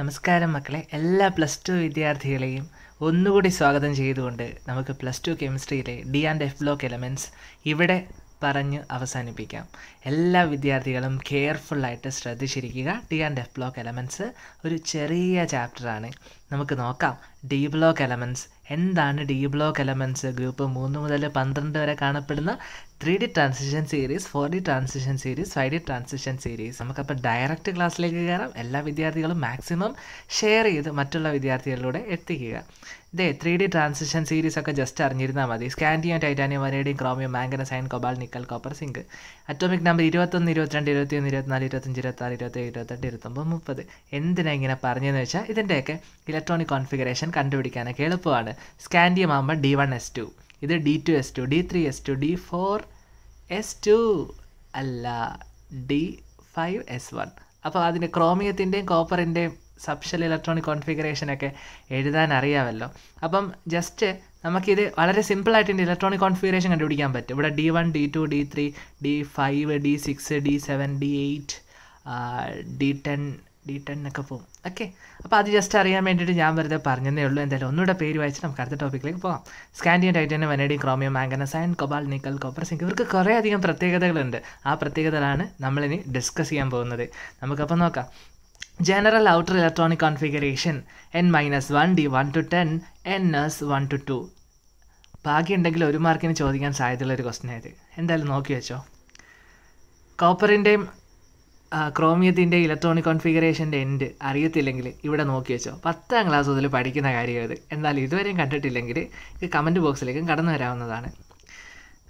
നമസ്കാരം മക്കളെ. എല്ലാ പ്ലസ് ടു വിദ്യാർത്ഥികളെയും ഒന്നുകൂടി സ്വാഗതം ചെയ്തുകൊണ്ട് നമുക്ക് plus two കെമിസ്ട്രിയിലെ D and F block elements ഇവിടെ പറഞ്ഞ് അവസാനിപ്പിക്കാം. എല്ലാ വിദ്യാർത്ഥികളും കെയർഫുള്ളായിട്ട് ശ്രദ്ധിച്ചിരിക്കുക. D and F block elements ഒരു ചെറിയ ചാപ്റ്ററാണ് നമുക്ക് നോക്കാം. ഡി ബ്ലോക്ക് എലമെന്റ്സ് എന്താണ് ഡി ബ്ലോക്ക് എലമെന്റ്സ് ഗ്രൂപ്പ് മൂന്ന് മുതൽ പന്ത്രണ്ട് വരെ കാണപ്പെടുന്ന three D transition series four D transition series five D transition series നമുക്കപ്പോൾ ഡയറക്റ്റ് ക്ലാസ്സിലേക്ക് കയറാം. എല്ലാ വിദ്യാർത്ഥികളും മാക്സിമം ഷെയർ ചെയ്ത് മറ്റുള്ള വിദ്യാർത്ഥികളിലൂടെ എത്തിക്കുക. ഇതേ ത്രീ ഡി ട്രാൻസിഷൻ സീരീസ് ഒക്കെ ജസ്റ്റ് അറിഞ്ഞിരുന്നാൽ മതി. Scandium titanium vanadium chromium manganese cobalt nickel copper zinc atomic number ഇരുപത്തൊന്ന് ഇരുപത്തിരണ്ട് ഇരുപത്തിയൊന്ന് ഇരുപത്തിനാല് ഇരുപത്തഞ്ച് ഇരുപത്താറ് ഇരുപത്തേഴ് ഇരുപത്തെട്ട് ഇരുപത്തൊമ്പത് മുപ്പത്. എന്തിനാ ഇങ്ങനെ പറഞ്ഞതെന്ന് വെച്ചാൽ ഇതിന്റെയൊക്കെ ഇലക്ട്രോണിക് കോൺഫിഗറേഷൻ കണ്ടുപിടിക്കാനൊക്കെ എളുപ്പമാണ്. സ്കാൻഡിയം ആകുമ്പോൾ ഡി വൺ എസ് ടു ഇത് D two S two D three S two D four S two അല്ല ഡി ഫൈവ് എസ് വൺ അപ്പോൾ അതിന്റെ ക്രോമിയത്തിന്റെയും കോപ്പറിന്റെയും സബ്ഷൽ ഇലക്ട്രോണിക് കോൺഫിഗറേഷനൊക്കെ എഴുതാൻ അറിയാമല്ലോ. അപ്പം ജസ്റ്റ് നമുക്കിത് വളരെ സിമ്പിളായിട്ട് ഇതിന്റെ ഇലക്ട്രോണിക് കോൺഫിഗറേഷൻ കണ്ടുപിടിക്കാൻ പറ്റും. ഇവിടെ D one D two D three D five D six D seven D eight D ten D ten എന്നൊക്കെ പോകും ഓക്കെ അപ്പോൾ അത് ജസ്റ്റ് അറിയാൻ വേണ്ടിയിട്ട് ഞാൻ വെറുതെ പറഞ്ഞതേ ഉള്ളൂ. എന്തായാലും ഒന്നുകൂടെ പേര് വായിച്ച് നമുക്ക് അടുത്ത ടോപ്പിക്കിലേക്ക് പോകാം. Scandium titanium vanadium chromium manganese and cobalt nickel copper zinc ഇവർക്ക് കുറേ അധികം പ്രത്യേകതകളുണ്ട്. ആ പ്രത്യേകതകളാണ് നമ്മളിനി ഡിസ്കസ് ചെയ്യാൻ പോകുന്നത്. നമുക്കപ്പോൾ നോക്കാം. General outer electronic configuration N minus one D one two ten N S one two two ഭാഗ്യമുണ്ടെങ്കിൽ ഒരു മാർക്കിന് ചോദിക്കാൻ സാധ്യതയുള്ള ഒരു ക്വസ്റ്റൻ ആയത്. എന്തായാലും നോക്കി വെച്ചോ. കോപ്പറിന്റെയും ക്രോമിയത്തിന്റെ ഇലക്ട്രോണിക് കോൺഫിഗറേഷന്റെ എൻഡ് അറിയത്തില്ലെങ്കിൽ ഇവിടെ നോക്കി വെച്ചോ. പത്താം ക്ലാസ് മുതൽ പഠിക്കുന്ന കാര്യം ഇത്. എന്നാൽ ഇതുവരെയും കണ്ടിട്ടില്ലെങ്കിൽ ഇത് കമന്റ് ബോക്സിലേക്കും കടന്നു വരാവുന്നതാണ്.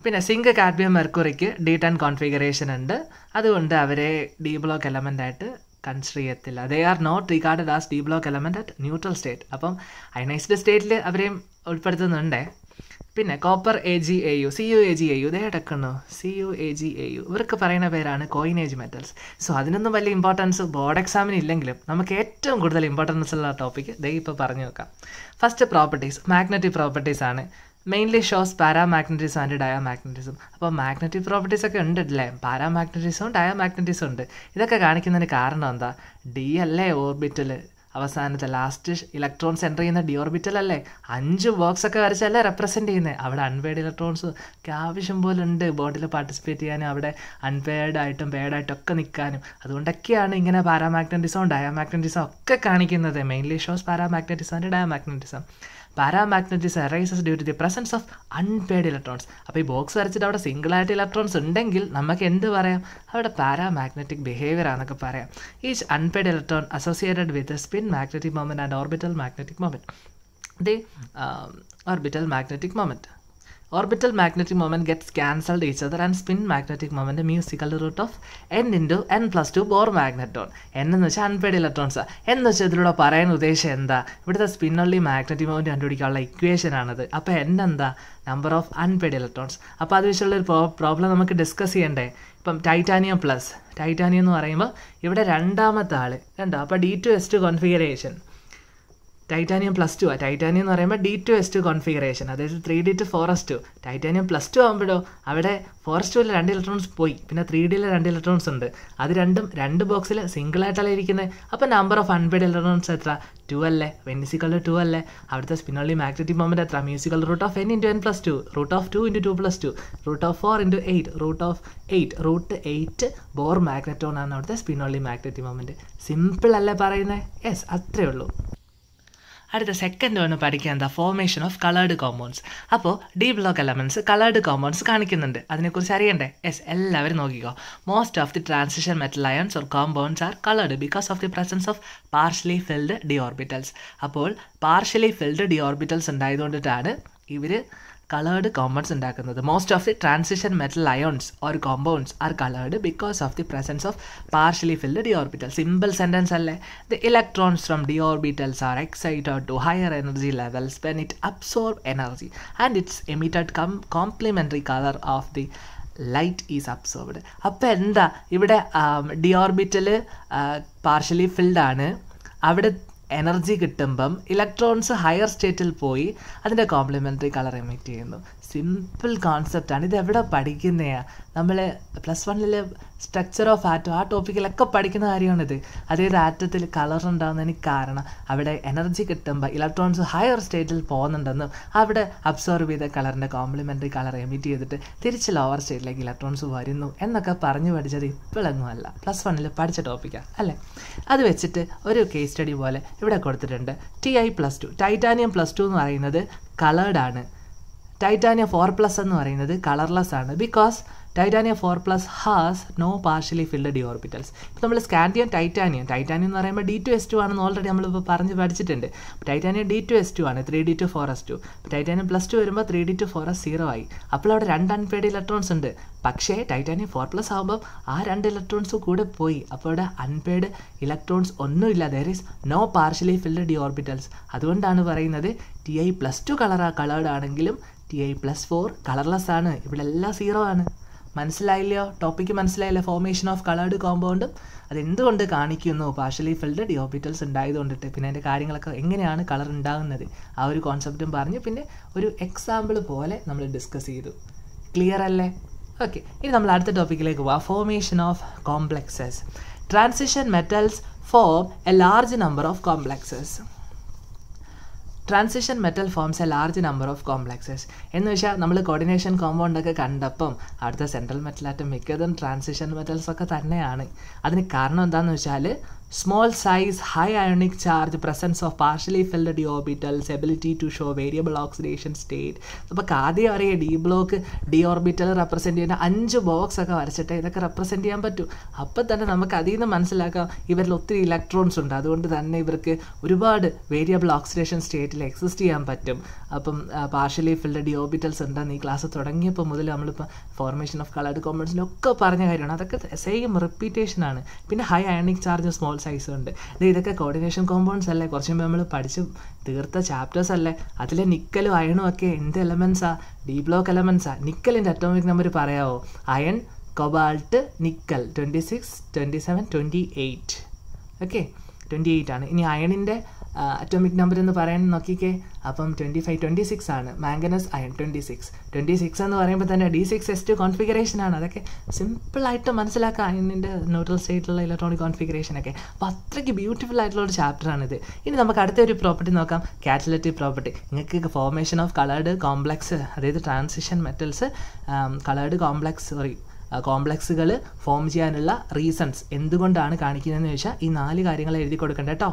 പിന്നെ സിങ്ക് കാഡ്മിയം മെർക്കുറിക്ക് ഡി ടെൻ കോൺഫിഗറേഷൻ ഉണ്ട്. അതുകൊണ്ട് അവരെ ഡി ബ്ലോക്ക് എലമെന്റ് ആയിട്ട് കൺസിഡർ ചെയ്യത്തില്ല. They are not regarded as D block element at neutral state അപ്പം അയണൈസ്ഡ് സ്റ്റേറ്റിൽ അവരെയും ഉൾപ്പെടുത്തുന്നുണ്ടേ. പിന്നെ copper A G A U C U A G A U ഇതേ അടക്കുന്നു C U A G A U ഇവർക്ക് പറയുന്ന പേരാണ് കോയിനേജ് മെറ്റൽസ് സോ അതിനൊന്നും വലിയ ഇമ്പോർട്ടൻസ് ബോർഡ് എക്സാമിന് ഇല്ലെങ്കിലും നമുക്ക് ഏറ്റവും കൂടുതൽ ഇമ്പോർട്ടൻസ് ഉള്ള ടോപ്പിക്ക് ദൈ ഇപ്പോൾ പറഞ്ഞു നോക്കാം ഫസ്റ്റ് പ്രോപ്പർട്ടീസ് മാഗ്നറ്റിക് പ്രോപ്പർട്ടീസ് ആണ്. Mainly shows paramagnetism and diamagnetism അപ്പോൾ മാഗ്നറ്റിക് പ്രോപ്പർട്ടീസ് ഒക്കെ ഉണ്ട് അല്ലേ? പാരാമാഗ്നറ്റിസവും ഡയാമാഗ്നറ്റിസം ഉണ്ട്. ഇതൊക്കെ കാണിക്കുന്നതിന് കാരണം എന്താ? ഡി അല്ലേ ഓർബിറ്റൽ അവസാനത്തെ ലാസ്റ്റ് ഇലക്ട്രോൺസ് എന്റർ ചെയ്യുന്ന ഡി ഓർബിറ്റൽ അല്ലേ? അഞ്ച് ബോക്സ് ഒക്കെ വരച്ചല്ലേ റെപ്രസെന്റ് ചെയ്യുന്നത് അവിടെ അൺപെയ്ഡ് ഇലക്ട്രോൺസ് ഒക്കെ ആവശ്യം പോലെ ഉണ്ട്. ബോഡിയിൽ പാർട്ടിസിപ്പേറ്റ് ചെയ്യാനും അവിടെ അൺപെയ്ഡ് ആയിട്ടും പെയ്ഡ് ആയിട്ടും ഒക്കെ നിൽക്കാനും അതുകൊണ്ടൊക്കെയാണ് ഇങ്ങനെ പാരാമാഗ്നറ്റിസം ഡയാമാഗ്നറ്റിസം ഒക്കെ കാണിക്കുന്നത്. Mainly shows paramagnetism and diamagnetism paramagnetism arises due to the presence of unpaired electrons അപ്പോൾ ഈ ബോക്സ് വരച്ചിട്ട് അവിടെ സിംഗിളായിട്ട് ഇലക്ട്രോൺസ് ഉണ്ടെങ്കിൽ നമുക്ക് എന്ത് പറയാം? അവിടെ പാരാമാഗ്നറ്റിക് ബിഹേവിയർ ആണെന്നൊക്കെ പറയാം. Each unpaired electron associated with spin magnetic moment and orbital magnetic moment the orbital magnetic moment orbital magnetic moment gets cancelled each other and spin magnetic moment mu is equal root of N into N plus two n plus 2 Bohr magneton n എന്ന് വെച്ചാൽ unpaired electrons എന്ന് വെച്ചാൽ ഇതിലൂടെ പറയാൻ ഉദ്ദേശം എന്താ? ഇവിടുത്തെ spin only magnetic moment കണ്ടുപിടിക്കാനുള്ള ഇക്വേഷൻ ആണത്. അപ്പോൾ n എന്താ? നമ്പർ ഓഫ് അൺപെയ്ഡ് ഇലക്ട്രോൺസ് അപ്പോൾ അത് വെച്ചുള്ള ഒരു പ്രോബ്ലം നമുക്ക് ഡിസ്കസ് ചെയ്യണ്ടേ? ഇപ്പം ടൈറ്റാനിയം പ്ലസ് ടൈറ്റാനിയം എന്ന് പറയുമ്പോൾ ഇവിടെ രണ്ടാമത്തെ ആൾ കണ്ടോ? അപ്പോൾ D two S two configuration titanium plus two ആ. ടൈറ്റാനിയം എന്ന് പറയുമ്പോൾ D two S two configuration അതായത് three D two four S two titanium plus two ആകുമ്പോഴോ അവിടെ ഫോർ എസ് ടുവിൽ രണ്ട് ഇലക്ട്രോൺസ് പോയി. പിന്നെ ത്രീ ഡിയിൽ രണ്ട് ഇലക്ട്രോൺസ് ഉണ്ട്. അത് രണ്ടും രണ്ട് ബോക്സിൽ സിംഗിൾ ആയിട്ടല്ലേ ഇരിക്കുന്നത് അപ്പോൾ നമ്പർ ഓഫ് അൺപെയ്ഡ് ഇലക്ട്രോൺസ് എത്ര? ടു അല്ലേ? When n is equal two അല്ലേ? അവിടുത്തെ സ്പിന്നോളി മാഗ്നറ്റിക് മൊമെന്റ് എത്ര? Mu is equal root of N into N plus two root of two into two plus two root of four into eight root of eight root eight Bohr magneton ആണ് അവിടുത്തെ spin only magnetic moment simple അല്ലേ പറയുന്നത് yes അത്രേ ഉള്ളൂ. അടുത്ത second വേണം പഠിക്കാൻ എന്താ? ഫോർമേഷൻ ഓഫ് കളേർഡ് കോമ്പൗണ്ട്സ് അപ്പോൾ D block elements coloured compounds കാണിക്കുന്നുണ്ട്. അതിനെക്കുറിച്ച് അറിയണ്ടേ? യെസ് എല്ലാവരും നോക്കിക്കോ. Most of the transition metal ions or compounds are coloured because of the presence of partially filled D orbitals അപ്പോൾ പാർഷ്യലി ഫിൽഡ് ഡി ഓർബിറ്റൽസ് ഉണ്ടായതുകൊണ്ടിട്ടാണ് ഇവർ coloured compounds ഉണ്ടാക്കുന്നത്. Most of the transition metal ions or compounds are coloured because of the presence of partially filled D orbital simple sentence അല്ലേ? The electrons from D orbitals are excited to higher energy levels when it absorb energy and it's emitted come complementary colour of the light is absorbed അപ്പോൾ എന്താ? ഇവിടെ d orbital partially ഫിൽഡാണ് അവിടെ energy കിട്ടുമ്പം electrons higher സ്റ്റേറ്റിൽ പോയി അതിന്റെ complementary colour emit ചെയ്യുന്നു. സിമ്പിൾ കോൺസെപ്റ്റാണ് ഇതെവിടെ പഠിക്കുന്നതാണ് നമ്മൾ പ്ലസ് വണ്ണിൽ സ്ട്രക്ചർ ഓഫ് ആറ്റം ആ ടോപ്പിക്കിലൊക്കെ പഠിക്കുന്ന കാര്യമാണിത്. അതായത് ആറ്റത്തിൽ കളർ ഉണ്ടാകുന്നതിന് കാരണം അവിടെ എനർജി കിട്ടുമ്പോൾ ഇലക്ട്രോൺസ് ഹയർ സ്റ്റേറ്റിൽ പോകുന്നുണ്ടെന്നും അവിടെ അബ്സോർബ് ചെയ്ത കളറിന്റെ കോംപ്ലിമെന്ററി കളർ എമിറ്റ് ചെയ്തിട്ട് തിരിച്ച് ലോവർ സ്റ്റേറ്റിലേക്ക് ഇലക്ട്രോൺസ് വരുന്നു എന്നൊക്കെ പറഞ്ഞു പഠിച്ചത് ഇപ്പോഴൊന്നും അല്ല. പ്ലസ് വണ്ണിൽ പഠിച്ച ടോപ്പിക്കാണ് അല്ലേ? അത് വെച്ചിട്ട് ഒരു കേസ് സ്റ്റഡി പോലെ ഇവിടെ കൊടുത്തിട്ടുണ്ട്. T I plus two titanium plus two എന്ന് പറയുന്നത് കളേർഡാണ് ടൈറ്റാനിയം ഫോർ പ്ലസ് എന്ന് പറയുന്നത് കളർലെസ് ആണ്. Because titanium four plus has no partially filled D orbitals ഇപ്പോൾ നമ്മൾ സ്കാൻഡിയം ടൈറ്റാനിയം ടൈറ്റാനിയം എന്ന് പറയുമ്പോൾ ഡി ടു എസ് ടു ആണെന്ന് ഓൾറെഡി നമ്മളിപ്പോൾ പറഞ്ഞ് പഠിച്ചിട്ടുണ്ട്. Titanium D two S two ആണ് three D two four S two titanium plus two വരുമ്പോൾ three D two four S zero ആയി. അപ്പോൾ അവിടെ രണ്ട് അൺപെയ്ഡ് ഇലക്ട്രോൺസ് ഉണ്ട്. പക്ഷേ ടൈറ്റാനിയം ഫോർ പ്ലസ് ആകുമ്പോൾ ആ രണ്ട് ഇലക്ട്രോൺസ് കൂടെ പോയി. അപ്പോൾ അവിടെ അൺപെയ്ഡ് ഇലക്ട്രോൺസ് ഒന്നുമില്ല. There is no partially filled d orbitals അതുകൊണ്ടാണ് പറയുന്നത് T I plus two colour coloured ആണെങ്കിലും T I plus four colourless ആണ്. ഇവിടെ എല്ലാം സീറോ ആണ്. മനസ്സിലായില്ലയോ? ടോപ്പിക്ക് മനസ്സിലായില്ല. ഫോർമേഷൻ ഓഫ് കളേർഡ് കോമ്പൗണ്ട് അതെന്തുകൊണ്ട് കാണിക്കുന്നു? പാർഷ്യലി ഫിൽഡ് ഡിയോപിറ്റൽസ് ഉണ്ടായതുകൊണ്ടിട്ട്. പിന്നെ അതിന്റെ കാര്യങ്ങളൊക്കെ എങ്ങനെയാണ് കളർ ഉണ്ടാകുന്നത്? ആ ഒരു കോൺസെപ്റ്റും പറഞ്ഞ് പിന്നെ ഒരു എക്സാമ്പിൾ പോലെ നമ്മൾ ഡിസ്കസ് ചെയ്തു. ക്ലിയർ അല്ലേ? ഓക്കെ ഇനി നമ്മൾ അടുത്ത ടോപ്പിക്കിലേക്ക് പോവാം. Formation of complexes transition metals form a large number of complexes transition metal forms a large number of complexes എന്ന് വെച്ചാൽ നമ്മൾ കോർഡിനേഷൻ കോമ്പൗണ്ടൊക്കെ കണ്ടപ്പം അടുത്ത സെൻട്രൽ മെറ്റലാറ്റം മിക്കതും ട്രാൻസിഷൻ മെറ്റൽസ് ഒക്കെ തന്നെയാണ്. അതിന് കാരണം എന്താണെന്ന് വെച്ചാൽ small size high ionic charge presence of partially filled D orbitals ability to show variable oxidation state അപ്പോൾ ആദ്യം അറിയാം D block D orbital represent ചെയ്യുന്ന അഞ്ച് ബോക്സ് ഒക്കെ വരച്ചിട്ട് ഇതൊക്കെ റെപ്രസെന്റ് ചെയ്യാൻ പറ്റും. അപ്പോൾ തന്നെ നമുക്ക് അതിൽ നിന്ന് മനസ്സിലാക്കാം ഇവരിൽ ഒത്തിരി ഇലക്ട്രോൺസ് ഉണ്ട്. അതുകൊണ്ട് തന്നെ ഇവർക്ക് ഒരുപാട് വേരിയബിൾ ഓക്സിഡേഷൻ സ്റ്റേറ്റിൽ എക്സിസ്റ്റ് ചെയ്യാൻ പറ്റും. അപ്പം പാർഷ്യലി ഫിൽഡ് ഡി ഓർബിറ്റൽസ് ഉണ്ടെന്ന് ഈ ക്ലാസ് തുടങ്ങിയപ്പോൾ മുതൽ നമ്മളിപ്പോൾ ഫോർമേഷൻ ഓഫ് കളേർഡ് കോമ്പൗണ്ട്സിലൊക്കെ പറഞ്ഞ കാര്യമാണ്. അതൊക്കെ സെയിം റിപ്പീറ്റേഷൻ ആണ്. പിന്നെ high ionic charge small size ഉണ്ട്. ഇതൊക്കെ കോർഡിനേഷൻ കോമ്പൗണ്ട്സ് അല്ലേ? കുറച്ച് മുമ്പ് നമ്മൾ പഠിച്ച് തീർത്ത ചാപ്റ്റേഴ്സ് അല്ലേ? അതിലെ നിക്കലും അയണും ഒക്കെ എന്ത് എലമെൻസാ ഡി ബ്ലോക്ക് എലമെൻസാ നിക്കലിന്റെ അറ്റോമിക് നമ്പർ പറയാമോ iron cobalt nickel twenty six twenty seven twenty eight okay twenty eight ആണ്. ഇനി അയണിന്റെ അറ്റോമിക് നമ്പർ എന്ന് പറയാൻ നോക്കിക്കേ. അപ്പം ട്വന്റി ഫൈവ് ട്വന്റി സിക്സ് ആണ്. Manganese iron twenty six twenty six എന്ന് പറയുമ്പോൾ തന്നെ D six S two configuration ആണ്. അതൊക്കെ സിമ്പിളായിട്ട് മനസ്സിലാക്കുക അയണിന്റെ ന്യൂട്രൽ സ്റ്റേറ്റിലുള്ള ഇലക്ട്രോണിക് കോൺഫിഗറേഷൻ ഒക്കെ. അപ്പോൾ അത്രയ്ക്ക് ബ്യൂട്ടിഫുൾ ആയിട്ടുള്ള ഒരു ചാപ്റ്ററാണിത് ഇനി നമുക്ക് അടുത്ത ഒരു പ്രോപ്പർട്ടി നോക്കാം കാറ്റലറ്റീവ് പ്രോപ്പർട്ടി നിങ്ങൾക്ക് ഫോർമേഷൻ ഓഫ് കളേർഡ് കോംപ്ലക്സ് അതായത് transition metals coloured complex sorry കോംപ്ലക്സുകൾ form ചെയ്യാനുള്ള റീസൺസ് എന്തുകൊണ്ടാണ് കാണിക്കുന്നതെന്ന് ചോദിച്ചാൽ ഈ നാല് കാര്യങ്ങൾ എഴുതി കൊടുക്കണ്ട കേട്ടോ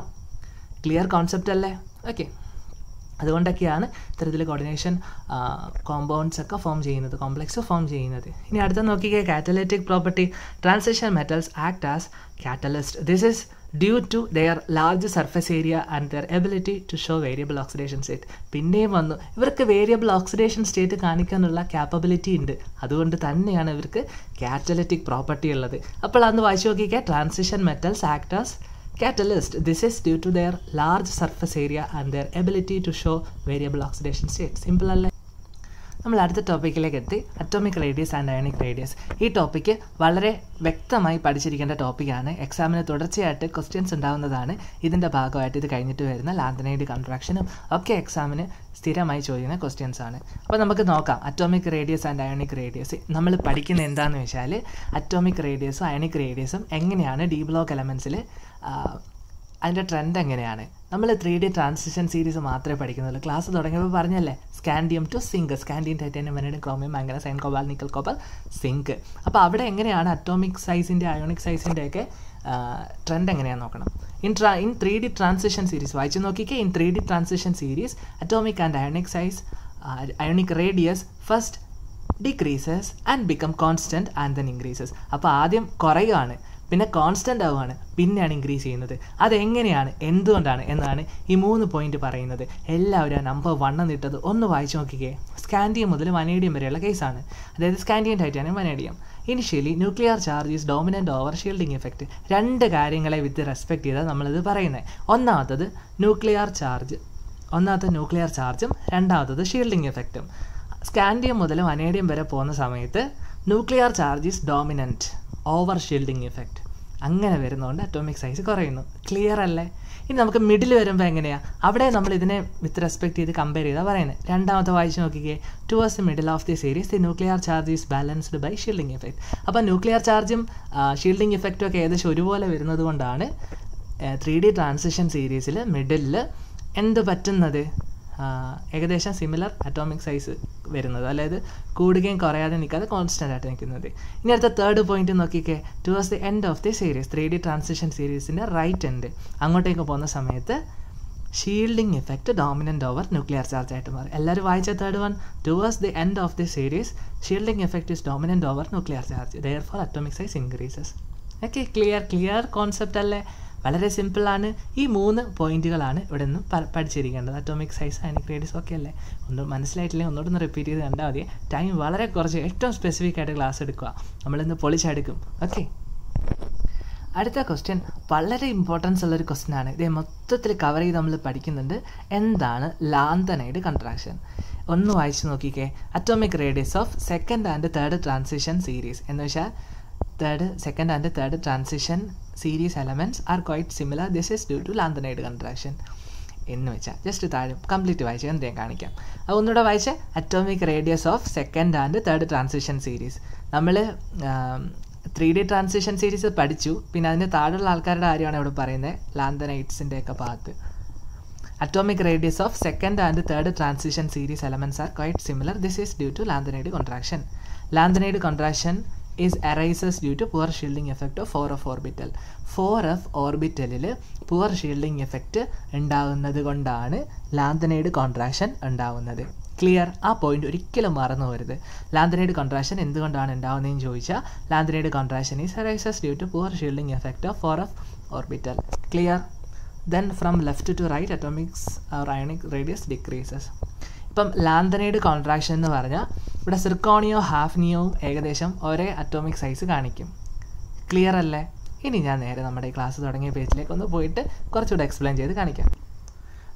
ക്ലിയർ കോൺസെപ്റ്റ് അല്ലേ? ഓക്കെ അതുകൊണ്ടൊക്കെയാണ് ഇത്തരത്തിൽ കോർഡിനേഷൻ കോമ്പൗണ്ട്സ് ഒക്കെ ഫോം ചെയ്യുന്നത് കോംപ്ലക്സ് ഫോം ചെയ്യുന്നത്. ഇനി അടുത്ത നോക്കിക്കേ catalytic property transition metals act as catalyst this is due to their large surface area and their ability to show variable oxidation state പിന്നെയും വന്നു ഇവർക്ക് വേരിയബിൾ ഓക്സിഡേഷൻ സ്റ്റേറ്റ് കാണിക്കാനുള്ള ക്യാപ്പബിലിറ്റി ഉണ്ട്. അതുകൊണ്ട് തന്നെയാണ് ഇവർക്ക് കാറ്റലറ്റിക് പ്രോപ്പർട്ടി ഉള്ളത്. അപ്പോൾ അന്ന് വായിച്ചു നോക്കിക്കുക transition metals act as catalyst. This is due to their large surface area and their ability to show variable oxidation states. Similarly, നമ്മൾ അടുത്ത ടോപ്പിക്കിലേക്ക് എത്തി. Atomic radius and ionic radius ഈ ടോപ്പിക്ക് വളരെ വ്യക്തമായി പഠിച്ചിരിക്കേണ്ട ടോപ്പിക്കാണ് എക്സാമിന് തുടർച്ചയായിട്ട് ക്വസ്റ്റ്യൻസ് ഉണ്ടാവുന്നതാണ്. ഇതിന്റെ ഭാഗമായിട്ട് ഇത് കഴിഞ്ഞിട്ട് വരുന്ന ലാന്തനൈഡ് കൺട്രാക്ഷനും ഒക്കെ എക്സാമിന് സ്ഥിരമായി ചോദിക്കുന്ന ക്വസ്റ്റ്യൻസ് ആണ്. അപ്പോൾ നമുക്ക് നോക്കാം. Atomic radius and ionic radius നമ്മൾ പഠിക്കുന്ന എന്താണെന്ന് വെച്ചാൽ അറ്റോമിക് റേഡിയസും അയണിക് റേഡിയസും എങ്ങനെയാണ് ഡി ബ്ലോക്ക് എലമെൻസിൽ അതിന്റെ ട്രെൻഡ് എങ്ങനെയാണ്? നമ്മൾ ത്രീ ഡി ട്രാൻസിഷൻ സീരീസ് മാത്രമേ പഠിക്കുന്നുള്ളൂ. ക്ലാസ് തുടങ്ങിയപ്പോൾ പറഞ്ഞല്ലേ scandium to zinc scandium titanium vanadium chromium manganese sign cobalt nickel cobalt zinc അപ്പോൾ അവിടെ എങ്ങനെയാണ് അറ്റോമിക് സൈസിന്റെ അയോണിക് സൈസിന്റെ ഒക്കെ ട്രെൻഡ് എങ്ങനെയാണെന്ന് നോക്കണം. In ട്രാ in three D transition series വായിച്ചു നോക്കിക്കേ. In three D transition series atomic and ionic size ionic radius first decreases and become constant and then increases അപ്പോൾ ആദ്യം കുറയുകയാണ് പിന്നെ കോൺസ്റ്റന്റ് ആവുകയാണ്. പിന്നെയാണ് ഇൻക്രീസ് ചെയ്യുന്നത്. അതെങ്ങനെയാണ്? എന്തുകൊണ്ടാണ്? എന്നാണ് ഈ മൂന്ന് പോയിന്റ് പറയുന്നത്. എല്ലാവരും നമ്പർ വണ്ണം നിട്ടത് ഒന്ന് വായിച്ചു നോക്കിക്കേ. സ്കാൻഡിയം മുതൽ വനേഡിയം വരെയുള്ള കേസാണ് അതായത് scandium titanium vanadium initially nuclear charge is dominant over shielding effect രണ്ട് കാര്യങ്ങളെ വിത്ത് റെസ്പെക്ട് ചെയ്താൽ നമ്മളിത് പറയുന്നത് ഒന്നാമത്തത് ന്യൂക്ലിയർ ചാർജ് ഒന്നാമത്തെ ന്യൂക്ലിയർ ചാർജും രണ്ടാമത്തത് ഷീൽഡിംഗ് എഫക്റ്റും സ്കാൻഡിയം മുതൽ വനേഡിയം വരെ പോകുന്ന സമയത്ത് nuclear charge is dominant over shielding effect അങ്ങനെ വരുന്നതുകൊണ്ട് അറ്റോമിക് സൈസ് കുറയുന്നു. ക്ലിയർ അല്ലേ? ഇനി നമുക്ക് മിഡിൽ വരുമ്പോൾ എങ്ങനെയാണ് അവിടെ നമ്മൾ ഇതിനെ വിത്ത് റെസ്പെക്ട് ചെയ്ത് കമ്പയർ ചെയ്താൽ പറയുന്നത് രണ്ടാമത്തെ വായിച്ച് നോക്കിക്കേ. Towards the middle of the series the nuclear charge is balanced by shielding effect അപ്പോൾ ന്യൂക്ലിയർ ചാർജും ഷീൽഡിംഗ് എഫക്റ്റും ഒക്കെ ഏകദേശം ഒരുപോലെ വരുന്നത് കൊണ്ടാണ് ത്രീ ഡി ട്രാൻസിഷൻ സീരീസിൽ മിഡിലിൽ എന്ത് പറ്റുന്നത്? ഏകദേശം സിമിലർ അറ്റോമിക് സൈസ് വരുന്നത്. അതായത് കൂടുകയും കുറയാതെ നിൽക്കാതെ കോൺസ്റ്റന്റ് ആയിട്ട് നിൽക്കുന്നത്. ഇനി അടുത്ത തേർഡ് പോയിന്റ് നോക്കിക്കേ. Towards the end of the series three D transition സീരീസിന്റെ റൈറ്റ് എൻഡ് അങ്ങോട്ടേക്ക് പോകുന്ന സമയത്ത് shielding effect dominant over nuclear charge ആയിട്ട് മാറി. എല്ലാവരും വായിച്ച third one towards the end of the series shielding effect is dominant over nuclear charge therefore atomic size increases okay clear clear concept അല്ലേ? വളരെ സിമ്പിളാണ്. ഈ മൂന്ന് പോയിന്റുകളാണ് ഇവിടെ നിന്ന് പഠിച്ചിരിക്കേണ്ടത്. അറ്റോമിക് സൈസ് ആൻഡ് റേഡിയസ് ഒക്കെ അല്ലേ? ഒന്ന് മനസ്സിലായിട്ടില്ലെങ്കിൽ ഒന്നുകൂടെ ഒന്ന് റിപ്പീറ്റ് ചെയ്ത് കണ്ടാൽ മതി. ടൈം വളരെ കുറച്ച്. ഏറ്റവും സ്പെസിഫിക് ആയിട്ട് ക്ലാസ് എടുക്കുക. നമ്മളിന്ന് പൊളിച്ചെടുക്കും. ഓക്കെ അടുത്ത ക്വസ്റ്റ്യൻ വളരെ ഇമ്പോർട്ടൻസ് ഉള്ളൊരു ക്വസ്റ്റ്യൻ ആണ്. ഇത് മൊത്തത്തിൽ കവർ ചെയ്ത് നമ്മൾ പഠിക്കുന്നുണ്ട്. എന്താണ് ലാന്തനൈഡ് കൺട്രാക്ഷൻ ഒന്ന് വായിച്ചു നോക്കിക്കേ. Atomic radius of second and third transition series എന്ന് വെച്ചാൽ third second and third transition series elements are quite similar this is due to lanthanide contraction എന്ന് വെച്ചാൽ ജസ്റ്റ് താഴെ കംപ്ലീറ്റ് വായിച്ച് ഞാൻ കാണിക്കാം. അത് ഒന്നുകൂടെ വായിച്ച് atomic radius of second and third transition series നമ്മൾ ത്രീ ഡി ട്രാൻസിഷൻ സീരീസ് പഠിച്ചു. പിന്നെ അതിന്റെ താഴെയുള്ള ആൾക്കാരുടെ കാര്യമാണ് ഇവിടെ പറയുന്നത്. ലാന്തനൈറ്റ്സിന്റെ ഒക്കെ ഭാഗത്ത്. Atomic radius of second and third transition series elements are quite similar this is due to lanthanide contraction lanthanide contraction is arises due to poor shielding effect of four f orbital four f ഓർബിറ്റലിൽ poor shielding effect ഉണ്ടാകുന്നത് കൊണ്ടാണ് lanthanide contraction ഉണ്ടാകുന്നത് clear ആ point ഒരിക്കലും മറന്നു പോരുത് lanthanide contraction എന്തുകൊണ്ടാണ് ഉണ്ടാകുന്നതെന്ന് ചോദിച്ചാൽ lanthanide contraction is arises due to poor shielding effect of four f orbital clear then from left to right atomic ionic radius decreases ഇപ്പം ലാന്തനൈഡ് കോൺട്രാക്ഷൻ എന്ന് പറഞ്ഞാൽ ഇവിടെ സിർക്കോണിയോ ഹാഫ്നിയോവും ഏകദേശം ഒരേ അറ്റോമിക് സൈസ് കാണിക്കും. ക്ലിയർ അല്ലേ? ഇനി ഞാൻ നേരെ നമ്മുടെ ക്ലാസ് തുടങ്ങിയ പേജിലേക്ക് ഒന്ന് പോയിട്ട് കുറച്ചുകൂടെ എക്സ്പ്ലെയിൻ ചെയ്ത് കാണിക്കാം.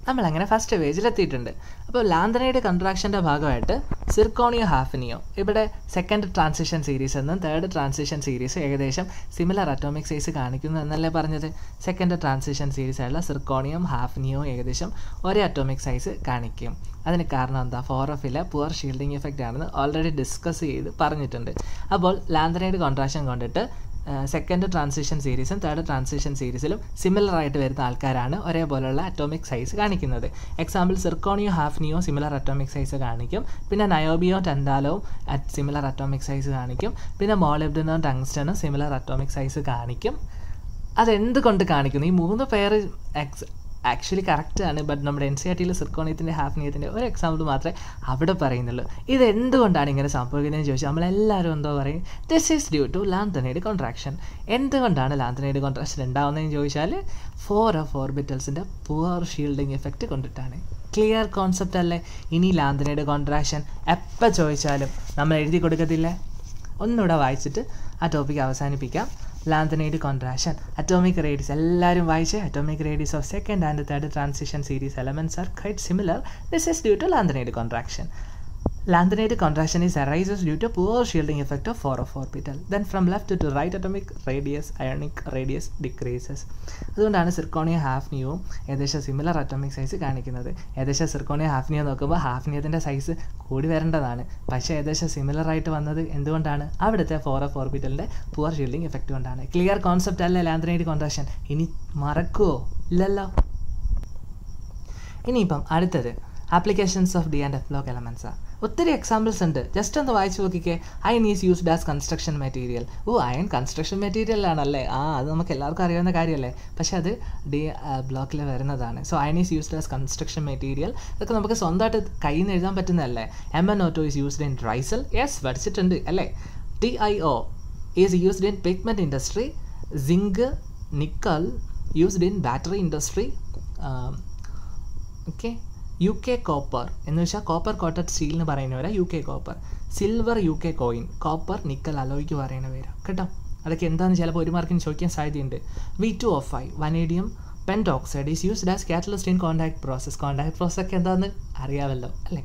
നമ്മളങ്ങനെ ഫസ്റ്റ് പേജിലെത്തിയിട്ടുണ്ട്. അപ്പോൾ ലാന്തനയുടെ കൺട്രാക്ഷന്റെ ഭാഗമായിട്ട് സിർക്കോണിയോ ഹാഫിനിയോ ഇവിടെ സെക്കൻഡ് ട്രാൻസിഷൻ സീരീസ് എന്നും തേർഡ് ട്രാൻസിഷൻ സീരീസ് ഏകദേശം സിമിലർ അറ്റോമിക് സൈസ് കാണിക്കുന്നു എന്നല്ലേ പറഞ്ഞത്? സെക്കൻഡ് ട്രാൻസിഷൻ സീരീസ് ആയുള്ള സിർക്കോണിയം ഹാഫിനിയോ ഏകദേശം ഒരേ അറ്റോമിക് സൈസ് കാണിക്കും. അതിന് കാരണം എന്താ? ഫോർ എഫിലെ പുവർ ഷീൽഡിംഗ് എഫക്റ്റ് ആണെന്ന് ഓൾറെഡി ഡിസ്കസ് ചെയ്ത് പറഞ്ഞിട്ടുണ്ട്. അപ്പോൾ ലാന്തനൈഡ് കോൺട്രാക്ഷൻ കൊണ്ടിട്ട് സെക്കൻഡ് ട്രാൻസിഷൻ സീരീസും തേർഡ് ട്രാൻസിഷൻ സീരീസിലും സിമിലർ ആയിട്ട് വരുന്ന ആൾക്കാരാണ് ഒരേപോലെയുള്ള അറ്റോമിക് സൈസ് കാണിക്കുന്നത്. എക്സാമ്പിൾ സിർക്കോണിയോ ഹാഫ്നിയോ സിമിലർ അറ്റോമിക് സൈസ് കാണിക്കും. പിന്നെ നയോബിയോ ടെൻഡാലോവും സിമിലർ അറ്റോമിക് സൈസ് കാണിക്കും. പിന്നെ മോളിബ്ഡിനോ ടങ്സ്റ്റനും സിമിലർ അറ്റോമിക് സൈസ് കാണിക്കും. അതെന്തുകൊണ്ട് കാണിക്കുന്നു? ഈ മൂന്ന് പേര് എക്സ് ആക്ച്വലി കറക്റ്റാണ് ബട്ട് നമ്മുടെ എൻ സി ആർ ടിയിൽ സിർക്കോണിയത്തിന്റെ ഹാഫ്നിയത്തിന്റെ ഒരു എക്സാമ്പിൾ മാത്രമേ അവിടെ പറയുന്നുള്ളൂ. ഇത് എന്തുകൊണ്ടാണ് ഇങ്ങനെ സംഭവിക്കുന്നതെന്ന് ചോദിച്ചാൽ നമ്മളെല്ലാവരും എന്തോ പറയും this is due to lanthanide contraction എന്തുകൊണ്ടാണ് ലാന്തനൈഡ് കോൺട്രാക്ഷൻ ഉണ്ടാവുന്നതെന്ന് ചോദിച്ചാൽ ഫോർ ഓഫ് ഓർബിറ്റൽസിന്റെ പുവർ ഷീൽഡിങ് എഫക്റ്റ് കൊണ്ടിട്ടാണ്. ക്ലിയർ കോൺസെപ്റ്റ് അല്ലേ? ഇനി ലാന്തനൈഡ് കോൺട്രാക്ഷൻ എപ്പോൾ ചോദിച്ചാലും നമ്മൾ എഴുതി കൊടുക്കത്തില്ലേ? ഒന്നുകൂടെ വായിച്ചിട്ട് ആ ടോപ്പിക്ക് അവസാനിപ്പിക്കാം. ലാന്തനൈഡ് കോൺട്രാക്ഷൻ അറ്റോമിക് റേഡിയസ് എല്ലാവരും വായിച്ച്? Atomic radius of second and third transition series elements are quite similar this is due to lanthanide contraction Lanthanide contraction is arises due to poor shielding effect of 4 of orbital. Then from left to right atomic radius, ionic radius decreases. അതുകൊണ്ടാണ് സിർക്കോണിയ ഹാഫ് ന്യൂവും ഏകദേശം similar atomic size കാണിക്കുന്നത്. ഏകദേശം zirconia hafnium നോക്കുമ്പോൾ ഹാഫ് ന്യൂത്തിന്റെ സൈസ് കൂടി വരേണ്ടതാണ്. പക്ഷേ ഏകദേശം സിമിലർ ആയിട്ട് വന്നത് എന്തുകൊണ്ടാണ്? അവിടുത്തെ ഫോർ ഓഫ് ഓർബിറ്റലിന്റെ പുവർ ഷീൽഡിംഗ് എഫക്റ്റ് കൊണ്ടാണ്. ക്ലിയർ കോൺസെപ്റ്റ് അല്ലേ ലാന്ത്രനൈഡ് കോൺട്രാക്ഷൻ ഇനി മറക്കുമോ ഇല്ലല്ലോ. ഇനിയിപ്പം അടുത്തത്. Applications of D and F block എലമെൻസാണ് ഒത്തിരി എക്സാമ്പിൾസ് ഉണ്ട്. ജസ്റ്റ് ഒന്ന് വായിച്ചു നോക്കിക്കേ. Iron is used as construction material oh iron construction material ആണല്ലേ? ആ അത് നമുക്ക് എല്ലാവർക്കും അറിയാവുന്ന കാര്യമല്ലേ? പക്ഷേ അത് ഡി ബ്ലോക്കിൽ വരുന്നതാണ്. So iron is used as construction material അതൊക്കെ നമുക്ക് സ്വന്തമായിട്ട് കയ്യിൽ നിന്ന് എഴുതാൻ പറ്റുന്നതല്ലേ? M N O two is used in dry cell yes പഠിച്ചിട്ടുണ്ട് അല്ലേ? T I O is used in pigment industry zinc nickel used in battery industry okay U K copper എന്ന് വെച്ചാൽ കോപ്പർ കോട്ടഡ് സ്റ്റീൽ എന്ന് പേരാണ് U K copper silver U K coin copper nickel അലോയ്ക്ക് പറയുന്ന പേരാ. കേട്ടോ? അതൊക്കെ എന്താണെന്ന് ചിലപ്പോൾ ഒരു മാർക്കിന് ചോദിക്കാൻ സാധ്യതയുണ്ട്. V two of five vanadium pentoxide is used as catalyst in contact process contact process ഒക്കെ എന്താണെന്ന് അറിയാമല്ലോ അല്ലേ?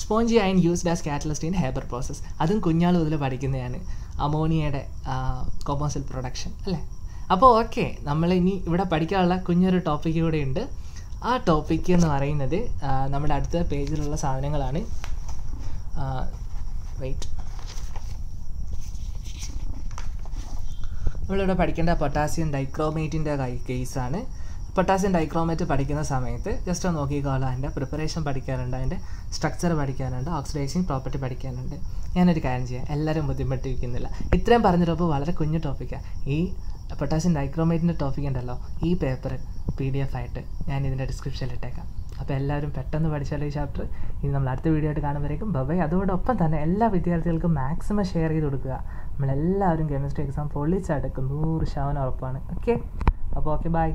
Spongy iron used as catalyst in Haber process അതും കുഞ്ഞാൾ മുതൽ പഠിക്കുന്നതാണ് അമോണിയയുടെ കോമ്പോസിൽ പ്രൊഡക്ഷൻ അല്ലേ? അപ്പോൾ ഓക്കെ നമ്മൾ ഇനി ഇവിടെ പഠിക്കാനുള്ള കുഞ്ഞൊരു ടോപ്പിക് കൂടെ ഉണ്ട്. ആ ടോപ്പിക്ക് എന്ന് പറയുന്നത് നമ്മുടെ അടുത്ത പേജിലുള്ള സാധനങ്ങളാണ്. വെയിറ്റ് നമ്മളിവിടെ പഠിക്കേണ്ട പൊട്ടാസ്യം ഡൈക്രോമേറ്റിന്റെ കേസാണ് പൊട്ടാസ്യം ഡൈക്രോമേറ്റ് പഠിക്കുന്ന സമയത്ത് ജസ്റ്റ് ഒന്ന് നോക്കിക്കോളാം. അതിന്റെ പ്രിപ്പറേഷൻ പഠിക്കാനുണ്ട് അതിന്റെ സ്ട്രക്ചർ പഠിക്കാനുണ്ട് ഓക്സിഡൈസിങ് പ്രോപ്പർട്ടി പഠിക്കാനുണ്ട്. ഞാനൊരു കാര്യം ചെയ്യാം. എല്ലാവരും ബുദ്ധിമുട്ടിരിക്കുന്നില്ല. ഇത്രയും പറഞ്ഞിട്ടപ്പോൾ വളരെ കുഞ്ഞു ടോപ്പിക്കാണ് ഈ പൊട്ടാസ്യം ഡൈക്രോമേറ്റിന്റെ ടോപ്പിക് ഉണ്ടല്ലോ. ഈ പേപ്പർ പി ഡി എഫ് ആയിട്ട് ഞാൻ ഇതിന്റെ ഡിസ്ക്രിപ്ഷനിൽ ഇട്ടേക്കാം. അപ്പോൾ എല്ലാവരും പെട്ടെന്ന് പഠിച്ചാലോ ഈ ചാപ്റ്റർ ഇനി നമ്മൾ അടുത്ത വീഡിയോ ആയിട്ട് കാണുമ്പോഴേക്കും. ബബൈ അതോടൊപ്പം തന്നെ എല്ലാ വിദ്യാർത്ഥികൾക്കും മാക്സിമം ഷെയർ ചെയ്ത് കൊടുക്കുക. നമ്മളെല്ലാവരും കെമിസ്ട്രി എക്സാം പൊളിച്ചടക്കും. നൂറ് ശതമാനം ഉറപ്പാണ്. ഓക്കെ അപ്പോൾ ഓക്കെ ബൈ